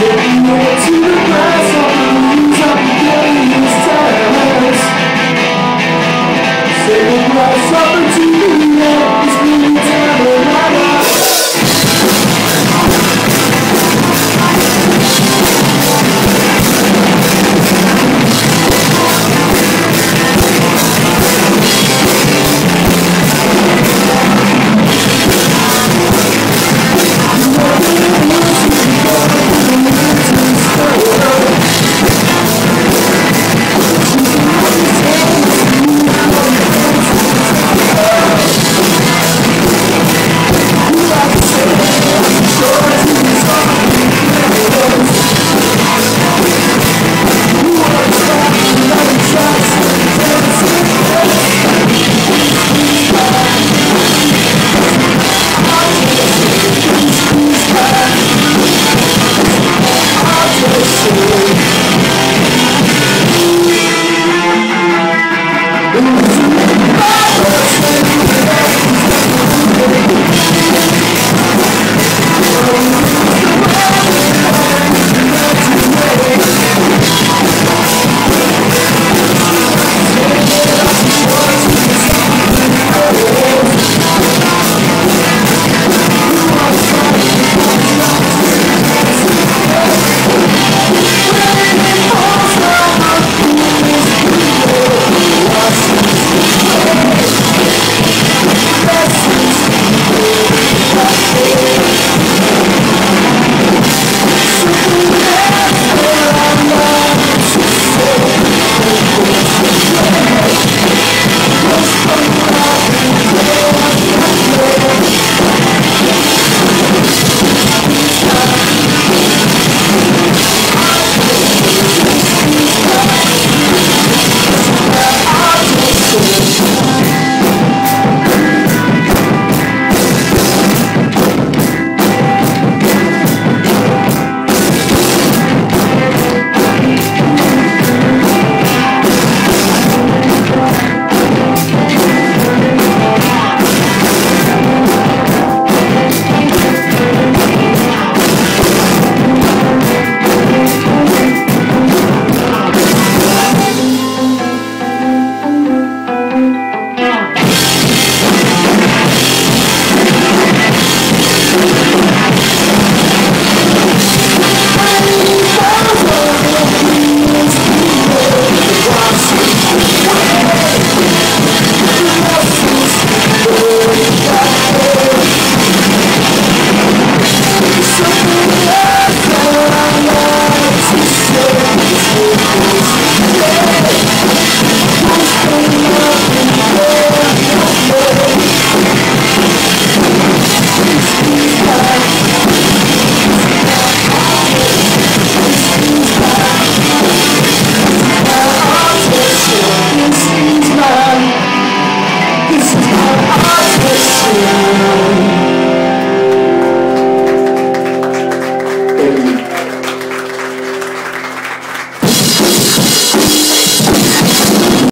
Take me to the ground So